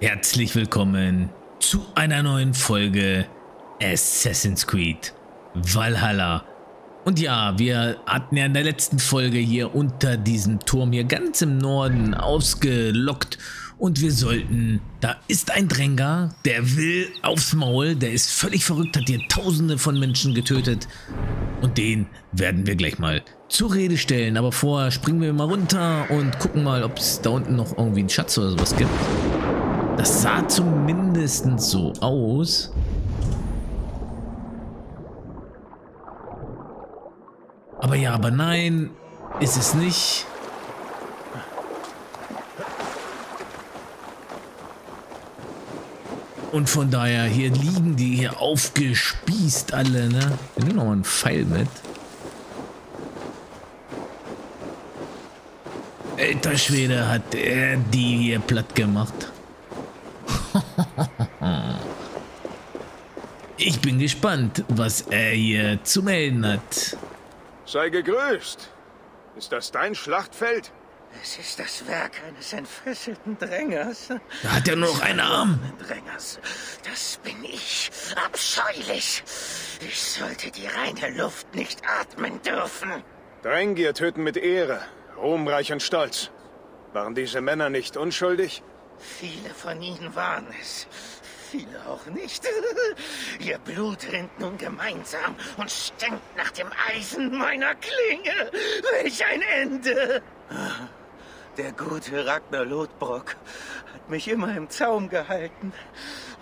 Herzlich willkommen zu einer neuen Folge Assassin's Creed Valhalla. Und ja, wir hatten ja in der letzten Folge hier unter diesem Turm hier ganz im Norden ausgelockt und wir sollten, da ist ein Dränger, der will aufs Maul, der ist völlig verrückt, hat hier tausende von Menschen getötet und den werden wir gleich mal zur Rede stellen. Aber vorher springen wir mal runter und gucken mal, ob es da unten noch irgendwie einen Schatz oder sowas gibt. Das sah zumindest so aus. Aber ja, aber nein, ist es nicht. Und von daher, hier liegen die hier aufgespießt alle, ne? Wir nehmen noch mal einen Pfeil mit. Alter Schwede, hat er die hier platt gemacht. Ich bin gespannt, was er hier zu melden hat. Sei gegrüßt. Ist das dein Schlachtfeld? Es ist das Werk eines entfesselten Drängers. Da hat er nur noch einen Arm. Drängers. Das bin ich. Abscheulich. Ich sollte die reine Luft nicht atmen dürfen. Drängier töten mit Ehre, ruhmreich und stolz. Waren diese Männer nicht unschuldig? Viele von ihnen waren es. Viele auch nicht. Ihr Blut rinnt nun gemeinsam und stinkt nach dem Eisen meiner Klinge. Welch ein Ende! Der gute Ragnar Lodbrok hat mich immer im Zaum gehalten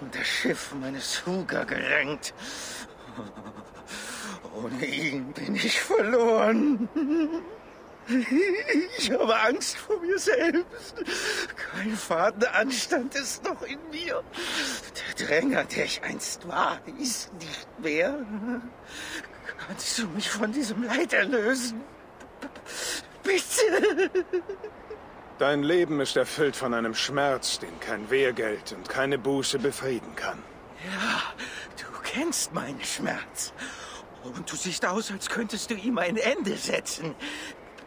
und das Schiff meines Huger gerenkt. Ohne ihn bin ich verloren. Ich habe Angst vor mir selbst. Kein Fadenanstand ist noch in mir. Der Dränger, der ich einst war, ist nicht mehr. Kannst du mich von diesem Leid erlösen? Bitte! Dein Leben ist erfüllt von einem Schmerz, den kein Wehrgeld und keine Buße befrieden kann. Ja, du kennst meinen Schmerz. Und du siehst aus, als könntest du ihm ein Ende setzen.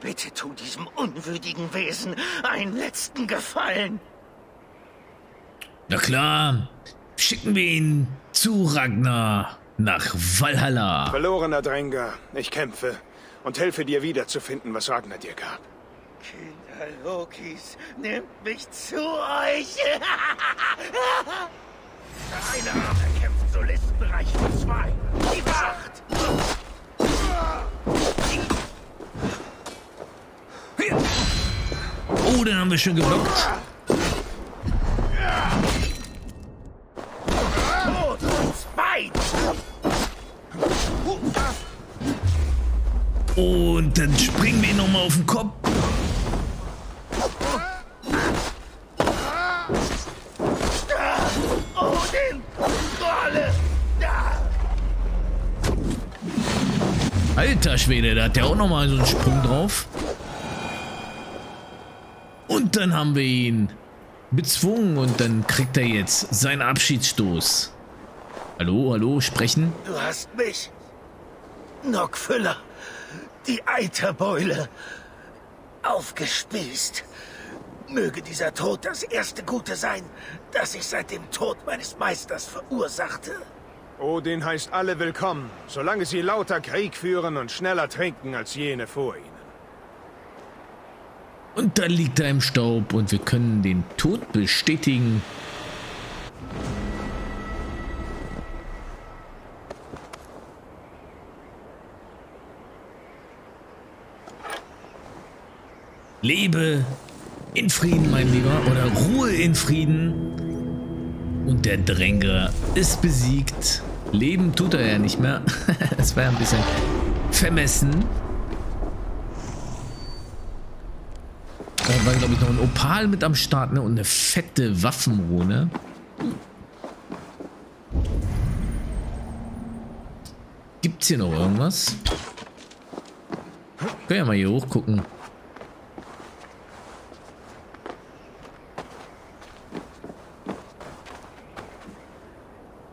Bitte tu diesem unwürdigen Wesen einen letzten Gefallen. Na klar, schicken wir ihn zu Ragnar nach Valhalla. Verlorener Dränger, ich kämpfe und helfe dir wiederzufinden, was Ragnar dir gab. Kinder Lokis, nehmt mich zu euch. Eine Arme kämpft so listenreich wie zwei. Die Wacht! Oh, den haben wir schon geblockt. Und dann springen wir ihn nochmal auf den Kopf. Alter Schwede, da hat der auch nochmal so einen Sprung drauf. Und dann haben wir ihn bezwungen und dann kriegt er jetzt seinen Abschiedsstoß. Hallo, hallo, sprechen? Du hast mich. Nockfüller. Die Eiterbeule. Aufgespießt. Möge dieser Tod das erste Gute sein, das ich seit dem Tod meines Meisters verursachte. Odin heißt alle willkommen, solange sie lauter Krieg führen und schneller trinken als jene vor ihnen. Und dann liegt er im Staub und wir können den Tod bestätigen. Lebe in Frieden, mein Lieber, oder Ruhe in Frieden. Und der Dränger ist besiegt. Leben tut er ja nicht mehr. das war ja ein bisschen vermessen. War, glaube ich, noch ein Opal mit am Start, ne? Und eine fette Waffenrune. Gibt's hier noch irgendwas? Können ja mal hier hochgucken.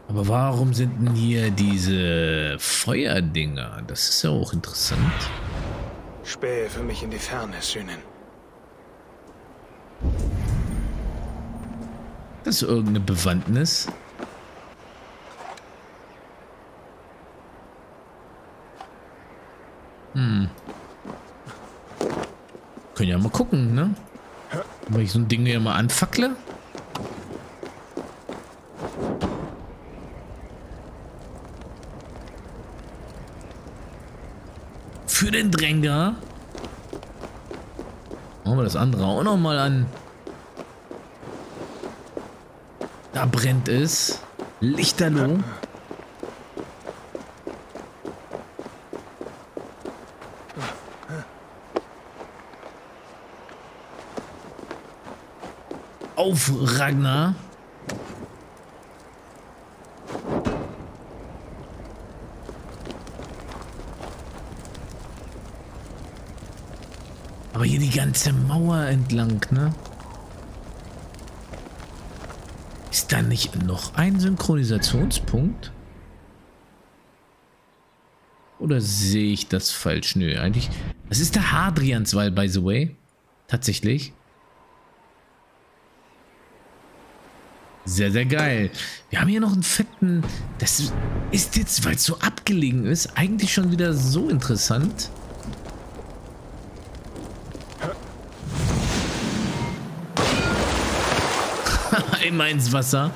Aber warum sind denn hier diese Feuerdinger? Das ist ja auch interessant. Spähe für mich in die Ferne, Sühnen. Das irgendeine Bewandtnis? Hm. Können ja mal gucken, ne? Wenn ich so ein Ding hier mal anfackle. Für den Dränger. Machen wir das andere auch noch mal an. Da brennt es. Lichterloh. Auf, Ragnar. Aber hier die ganze Mauer entlang, ne? Da nicht noch ein Synchronisationspunkt? Oder sehe ich das falsch? Nö, eigentlich... Das ist der Hadrianswall, by the way. Tatsächlich. Sehr, sehr geil. Wir haben hier noch einen fetten... Das ist jetzt, weil es so abgelegen ist, eigentlich schon wieder so interessant. Immer ins Wasser.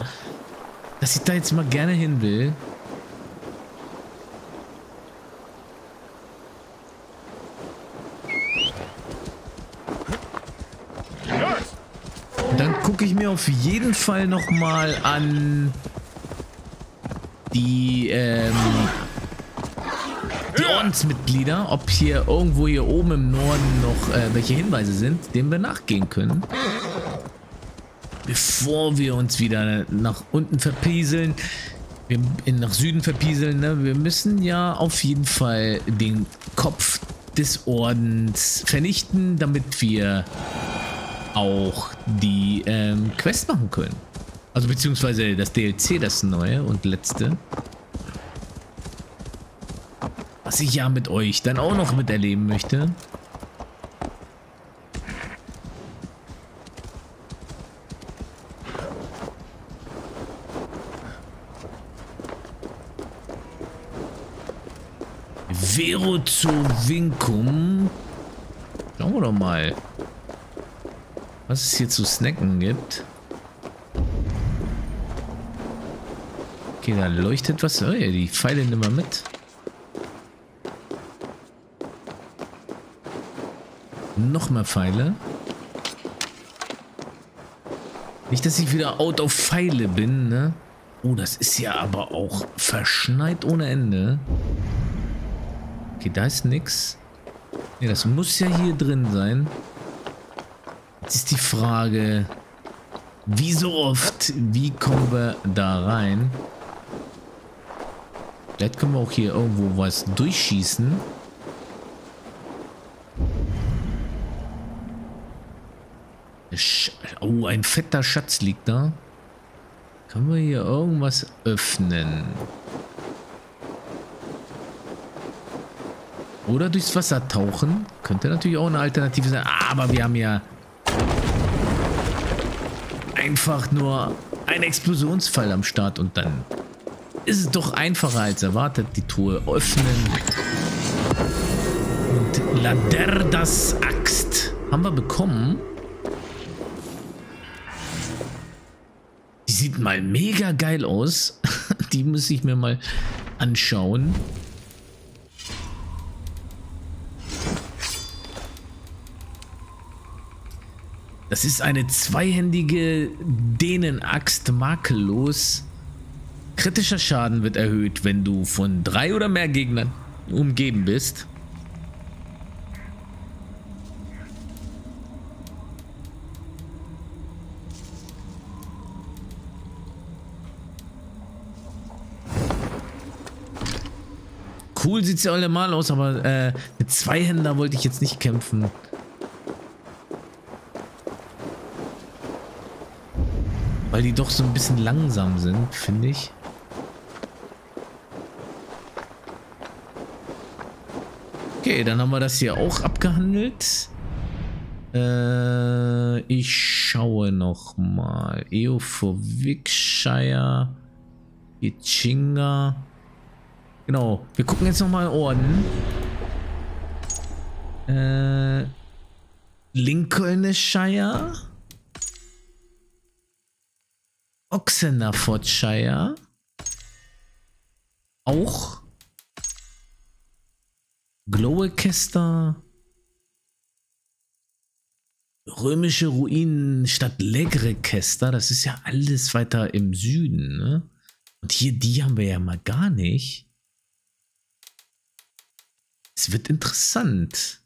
Dass ich da jetzt mal gerne hin will. gucke ich mir auf jeden Fall nochmal an die, ähm, die Ordensmitglieder, ob hier irgendwo hier oben im Norden noch äh, welche Hinweise sind, denen wir nachgehen können. Bevor wir uns wieder nach unten verpieseln, wir nach Süden verpieseln, ne? wir müssen ja auf jeden Fall den Kopf des Ordens vernichten, damit wir auch die ähm, Quest machen können. Also beziehungsweise das DLC, das neue und letzte. Was ich ja mit euch dann auch noch miterleben möchte. Vero zu Vincum. Schauen wir doch mal was es hier zu snacken gibt. Okay, da leuchtet was. Oh ja, die Pfeile nehmen wir mit. Noch mehr Pfeile. Nicht, dass ich wieder out of Pfeile bin, ne? Oh, das ist ja aber auch verschneit ohne Ende. Okay, da ist nix. Ne, das muss ja hier drin sein. Jetzt ist die Frage, wie so oft, wie kommen wir da rein? Vielleicht können wir auch hier irgendwo was durchschießen. Oh, ein fetter Schatz liegt da. Können wir hier irgendwas öffnen? Oder durchs Wasser tauchen. Könnte natürlich auch eine Alternative sein. Aber wir haben ja einfach nur ein Explosionsfall am Start und dann ist es doch einfacher als erwartet. Die Truhe öffnen. Und Laderdas Axt haben wir bekommen. Die sieht mal mega geil aus. Die muss ich mir mal anschauen. Das ist eine zweihändige Dänenaxt makellos. Kritischer Schaden wird erhöht, wenn du von drei oder mehr Gegnern umgeben bist. Cool sieht sie allemal aus, aber äh, mit Zweihänder wollte ich jetzt nicht kämpfen. Weil die doch so ein bisschen langsam sind, finde ich. Okay, dann haben wir das hier auch abgehandelt. Äh, ich schaue noch mal. Eofovikshire. Ichinga. Genau. Wir gucken jetzt noch mal in Orden. Äh, Lincolnshire. Oxenafordshire. Auch. Glowekester. Römische Ruinen statt Legrekester. Das ist ja alles weiter im Süden. Ne? Und hier, die haben wir ja mal gar nicht. Es wird interessant.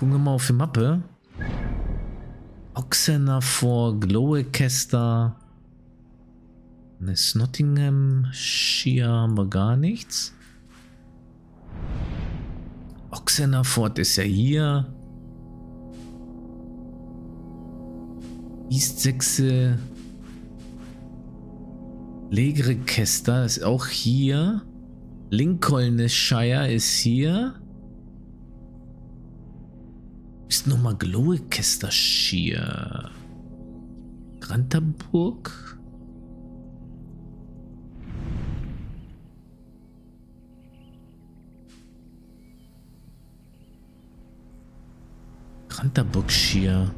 Gucken wir mal auf die Mappe. Oxener vor Glowekester. Ne, Nottingham, Shire haben wir gar nichts. Oxenerford ist ja hier. East Sechse. Legrekester ist auch hier. Lincolnshire ist hier. Ist nochmal Glowekester-Shire. Granterburg. Granterburg-Shire.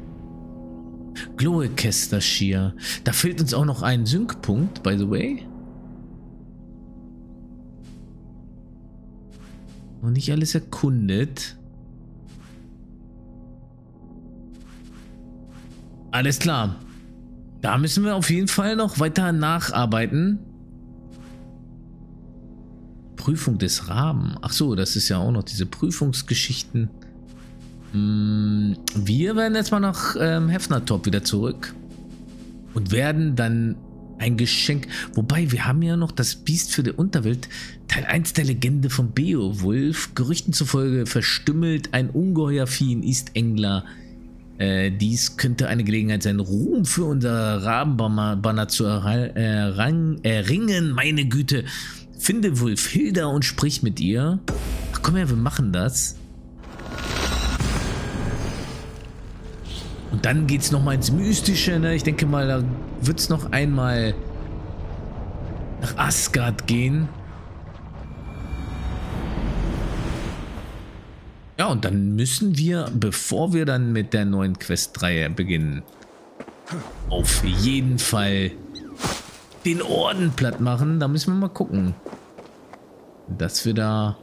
Glowekester-Shire. Da fehlt uns auch noch ein Sync-Punkt, by the way. Und nicht alles erkundet. Alles klar. Da müssen wir auf jeden Fall noch weiter nacharbeiten. Prüfung des Raben. Ach so, das ist ja auch noch diese Prüfungsgeschichten. Hm, wir werden jetzt mal nach ähm, Hefnertop wieder zurück. Und werden dann ein Geschenk. Wobei, wir haben ja noch das Biest für die Unterwelt. Teil 1 der Legende von Beowulf. Gerüchten zufolge verstümmelt ein Ungeheuervieh in East Engler äh, dies könnte eine Gelegenheit sein, Ruhm für unser Rabenbanner zu erringen. Meine Güte. Finde Wulfhilda und sprich mit ihr. Ach komm her, wir machen das. Und dann geht es nochmal ins Mystische. Ne? Ich denke mal, da wird es noch einmal nach Asgard gehen. Ja, und dann müssen wir, bevor wir dann mit der neuen Quest-Reihe beginnen, auf jeden Fall den Orden platt machen. Da müssen wir mal gucken, dass wir da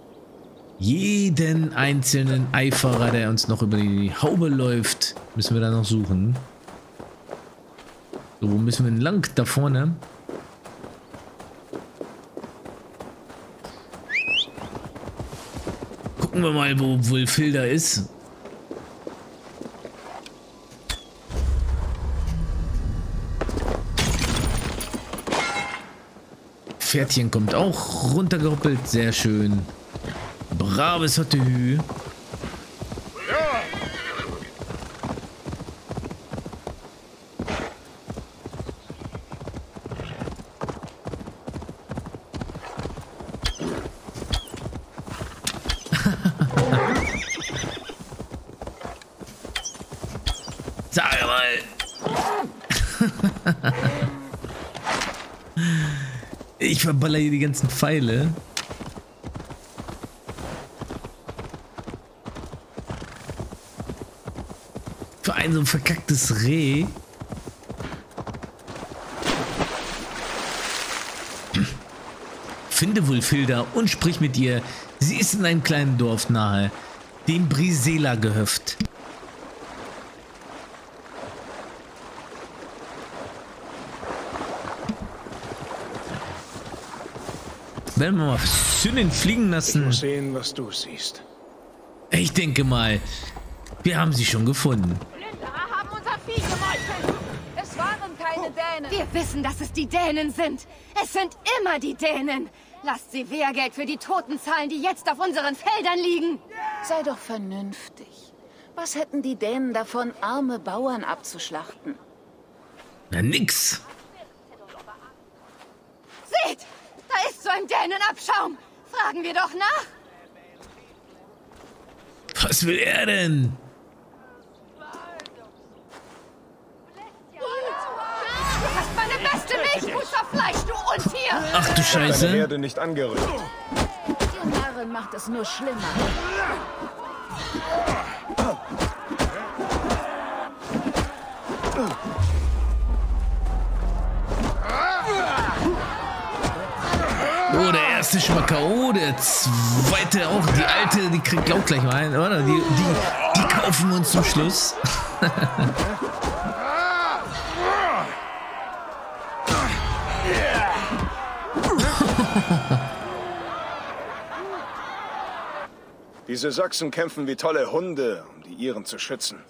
jeden einzelnen Eiferer, der uns noch über die Haube läuft, müssen wir da noch suchen. So, wo müssen wir denn lang? Da vorne. Gucken wir mal, wo Wulfilda ist. Pferdchen kommt auch runtergeruppelt. Sehr schön. Braves Hottehü. Ich verballer hier die ganzen Pfeile. Für ein so ein verkacktes Reh. Finde Wulfilda und sprich mit ihr. Sie ist in einem kleinen Dorf nahe, dem Brisela-Gehöft. Werden wir mal Sünden fliegen lassen. Ich muss sehen, was du siehst. Ich denke mal, wir haben sie schon gefunden. Plünderer haben unser Vieh gemeuchelt. Es waren keine Dänen. Wir wissen, dass es die Dänen sind. Es sind immer die Dänen. Lasst sie Wehrgeld für die Toten zahlen, die jetzt auf unseren Feldern liegen. Sei doch vernünftig. Was hätten die Dänen davon, arme Bauern abzuschlachten? Na nix. von Dänenabschaum? Fragen wir doch nach. Was will er denn? Du hast meine beste Milchkuh du Untier! Ach du Scheiße. Deine Herde nicht angerührt. Die Narren macht es nur schlimmer. Mal K.O., der zweite auch. Die alte, die kriegt auch gleich mal einen, oder? Die, die, die kaufen wir uns zum Schluss. Diese Sachsen kämpfen wie tolle Hunde, um die ihren zu schützen.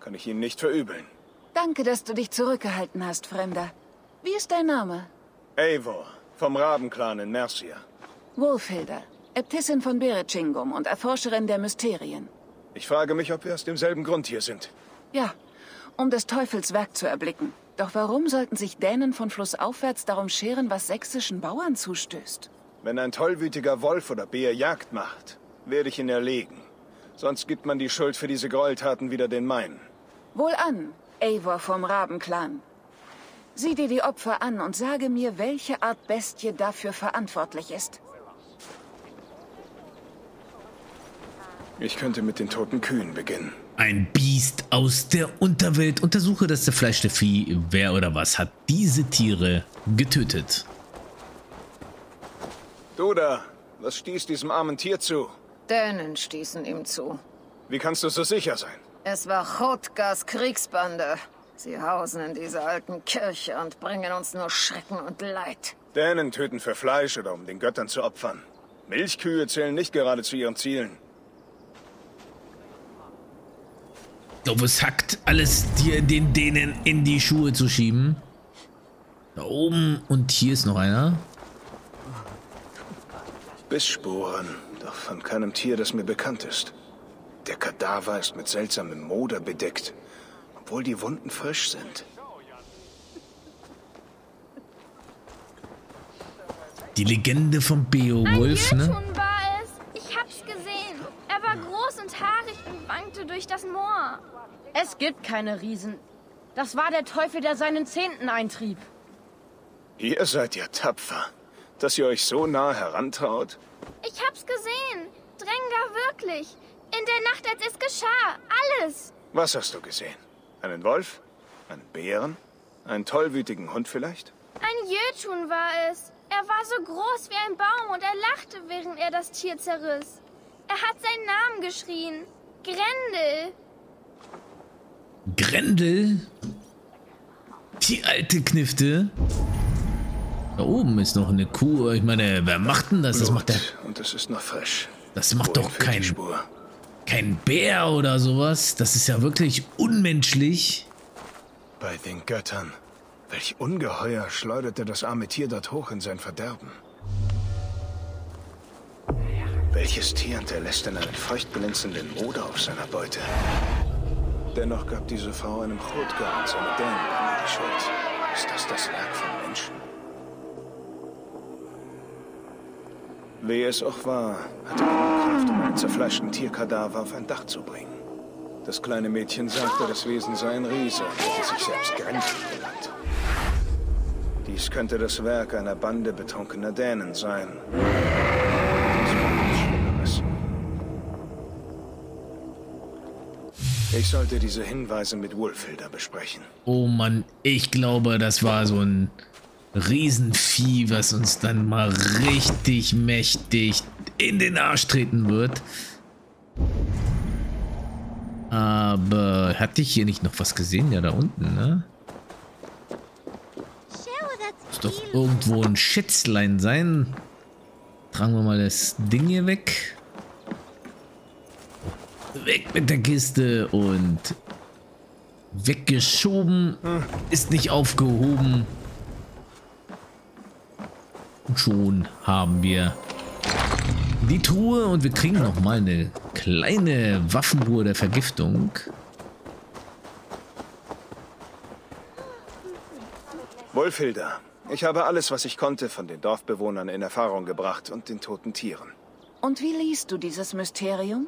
Kann ich ihnen nicht verübeln. Danke, dass du dich zurückgehalten hast, Fremder. Wie ist dein Name? Eivor, vom Rabenclan in Mercia. Wolfhilder, Äbtissin von Berechingum und Erforscherin der Mysterien. Ich frage mich, ob wir aus demselben Grund hier sind. Ja, um des Teufels Werk zu erblicken. Doch warum sollten sich Dänen von flussaufwärts darum scheren, was sächsischen Bauern zustößt? Wenn ein tollwütiger Wolf oder Bär Jagd macht, werde ich ihn erlegen. Sonst gibt man die Schuld für diese Gräueltaten wieder den meinen. Wohlan, Eivor vom Rabenclan. Sieh dir die Opfer an und sage mir, welche Art Bestie dafür verantwortlich ist. Ich könnte mit den toten Kühen beginnen. Ein Biest aus der Unterwelt. Untersuche das zerfleischte Vieh. Wer oder was hat diese Tiere getötet? Du da, was stieß diesem armen Tier zu? Dänen stießen ihm zu. Wie kannst du so sicher sein? Es war Chotgas Kriegsbande. Sie hausen in dieser alten Kirche und bringen uns nur Schrecken und Leid. Dänen töten für Fleisch oder um den Göttern zu opfern. Milchkühe zählen nicht gerade zu ihren Zielen. Ich glaube, es hackt alles dir den Dänen in die Schuhe zu schieben. Da oben und hier ist noch einer. Bissspuren, doch von keinem Tier, das mir bekannt ist. Der Kadaver ist mit seltsamem Moder bedeckt, obwohl die Wunden frisch sind. Die Legende von Beowulf, ne? War es. Ich hab's gesehen. Er war groß und haarig und wankte durch das Moor. Es gibt keine Riesen. Das war der Teufel, der seinen Zehnten eintrieb. Ihr seid ja tapfer, dass ihr euch so nah herantraut. Ich hab's gesehen. Drengar wirklich. In der Nacht, als es geschah. Alles. Was hast du gesehen? Einen Wolf? Einen Bären? Einen tollwütigen Hund vielleicht? Ein Jötun war es. Er war so groß wie ein Baum und er lachte, während er das Tier zerriss. Er hat seinen Namen geschrien. Grendel. Grendel. Die alte Knifte. Da oben ist noch eine Kuh. Ich meine, wer macht denn das? Das macht, der, Und es ist noch frisch. das macht doch kein, Spur? kein Bär oder sowas. Das ist ja wirklich unmenschlich. Bei den Göttern. Welch Ungeheuer schleuderte das arme Tier dort hoch in sein Verderben. Welches Tier hinterlässt denn einen feuchtglänzenden Moder auf seiner Beute? Dennoch gab diese Frau einem Chotgar und seiner Dänenbande die Schuld. Ist das das Werk von Menschen? Wer es auch war, hatte genug Kraft, um einen zerfleischten Tierkadaver auf ein Dach zu bringen. Das kleine Mädchen sagte, das Wesen sei ein Riese und hätte sich selbst Grendel genannt. Dies könnte das Werk einer Bande betrunkener Dänen sein. Ich sollte diese Hinweise mit Wolfhilder besprechen. Oh Mann, ich glaube, das war so ein Riesenvieh, was uns dann mal richtig mächtig in den Arsch treten wird. Aber hatte ich hier nicht noch was gesehen? Ja, da unten, ne? Muss doch irgendwo ein Schätzlein sein. Tragen wir mal das Ding hier weg. Weg mit der Kiste und weggeschoben. Ist nicht aufgehoben. Und schon haben wir die Truhe und wir kriegen noch mal eine kleine Waffenruhe der Vergiftung. Wolfhilder, ich habe alles, was ich konnte, von den Dorfbewohnern in Erfahrung gebracht und den toten Tieren. Und wie liest du dieses Mysterium?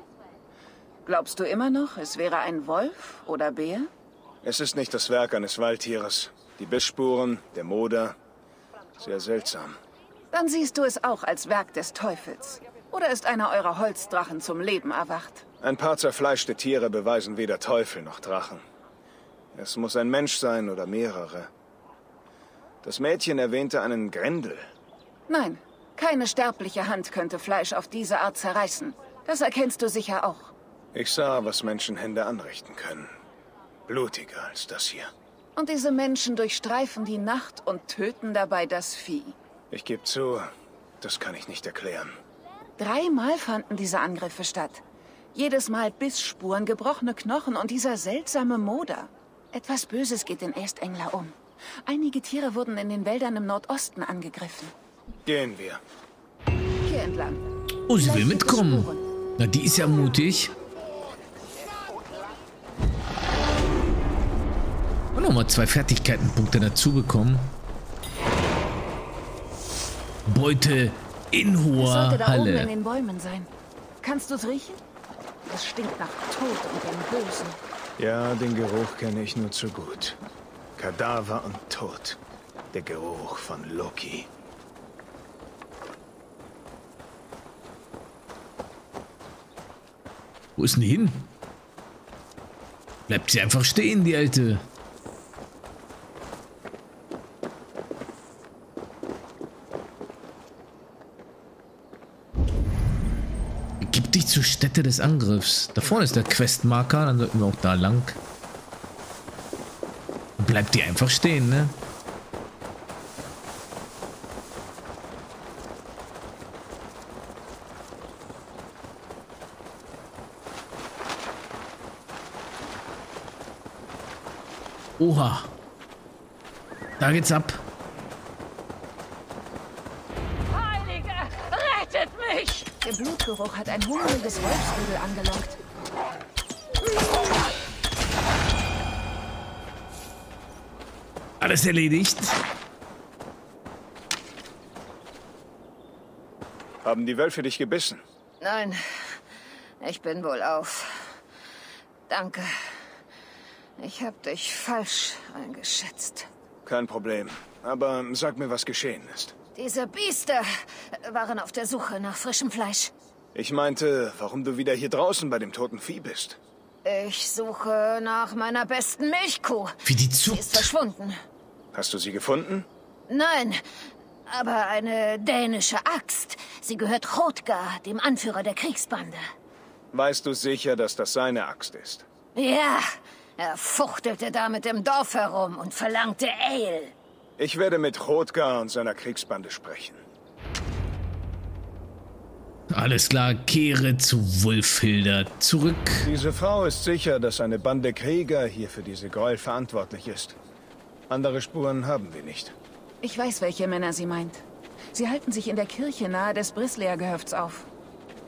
Glaubst du immer noch, es wäre ein Wolf oder Bär? Es ist nicht das Werk eines Waldtieres. Die Bissspuren, der Moder. Sehr seltsam. Dann siehst du es auch als Werk des Teufels. Oder ist einer eurer Holzdrachen zum Leben erwacht? Ein paar zerfleischte Tiere beweisen weder Teufel noch Drachen. Es muss ein Mensch sein oder mehrere. Das Mädchen erwähnte einen Grendel. Nein, keine sterbliche Hand könnte Fleisch auf diese Art zerreißen. Das erkennst du sicher auch. Ich sah, was Menschenhände anrichten können. Blutiger als das hier. Und diese Menschen durchstreifen die Nacht und töten dabei das Vieh. Ich gebe zu, das kann ich nicht erklären. Dreimal fanden diese Angriffe statt. Jedes Mal Bissspuren, gebrochene Knochen und dieser seltsame Moder. Etwas Böses geht in Erstengler um. Einige Tiere wurden in den Wäldern im Nordosten angegriffen. Gehen wir. Hier entlang. Oh, sie will mitkommen. Na, die ist ja mutig. Nochmal zwei Fertigkeitenpunkte dazu bekommen. Beute in hoher sollte da oben in Halle. den Bäumen sein. Kannst du es riechen? Es stinkt nach Tod und dem Bösen. Ja, den Geruch kenne ich nur zu gut. Kadaver und Tod. Der Geruch von Loki. Wo ist denn die hin? Bleibt sie einfach stehen, die Alte. Dich zur Stätte des Angriffs. Da vorne ist der Questmarker, dann sollten wir auch da lang. Bleibt die einfach stehen, ne? Oha. Da geht's ab. Blutgeruch hat ein hungriges Wolfsrudel angelockt. Alles erledigt. Haben die Wölfe dich gebissen? Nein, ich bin wohl auf. Danke. Ich hab dich falsch eingeschätzt. Kein Problem. Aber sag mir, was geschehen ist. Diese Biester waren auf der Suche nach frischem Fleisch. Ich meinte, warum du wieder hier draußen bei dem toten Vieh bist. Ich suche nach meiner besten Milchkuh. Wie die Sie ist verschwunden. Hast du sie gefunden? Nein, aber eine dänische Axt. Sie gehört Rotgar, dem Anführer der Kriegsbande. Weißt du sicher, dass das seine Axt ist? Ja, er fuchtelte damit im Dorf herum und verlangte Ale. Ich werde mit Rotgar und seiner Kriegsbande sprechen. Alles klar, kehre zu Wulfhilder zurück. Diese Frau ist sicher, dass eine Bande Krieger hier für diese Gräuel verantwortlich ist. Andere Spuren haben wir nicht. Ich weiß, welche Männer sie meint. Sie halten sich in der Kirche nahe des Brislea-Gehöfts auf.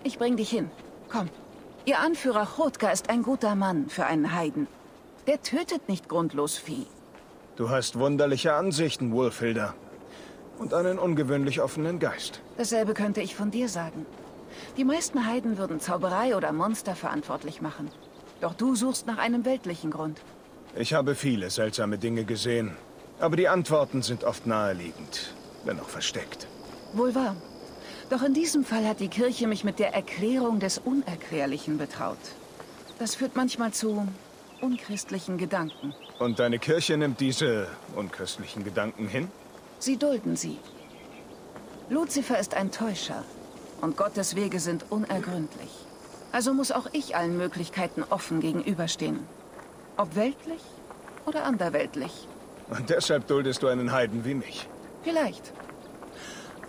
Ich bring dich hin. Komm. Ihr Anführer Chotka ist ein guter Mann für einen Heiden. Der tötet nicht grundlos Vieh. Du hast wunderliche Ansichten, Wolfhilder. Und einen ungewöhnlich offenen Geist. Dasselbe könnte ich von dir sagen. Die meisten Heiden würden Zauberei oder Monster verantwortlich machen. Doch du suchst nach einem weltlichen Grund. Ich habe viele seltsame Dinge gesehen. Aber die Antworten sind oft naheliegend, wenn auch versteckt. Wohl wahr. Doch in diesem Fall hat die Kirche mich mit der Erklärung des Unerklärlichen betraut. Das führt manchmal zu unchristlichen Gedanken. Und deine Kirche nimmt diese unchristlichen Gedanken hin? Sie dulden sie. Luzifer ist ein Täuscher und Gottes Wege sind unergründlich. Also muss auch ich allen Möglichkeiten offen gegenüberstehen. Ob weltlich oder anderweltlich. Und deshalb duldest du einen Heiden wie mich. Vielleicht.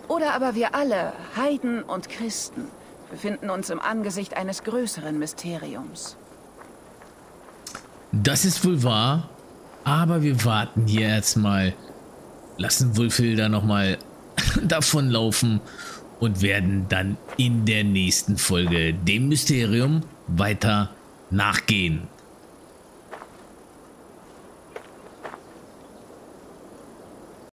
Oder aber wir alle, Heiden und Christen, befinden uns im Angesicht eines größeren Mysteriums. Das ist wohl wahr, aber wir warten hier erstmal, lassen Wulfhilder nochmal davonlaufen und werden dann in der nächsten Folge dem Mysterium weiter nachgehen.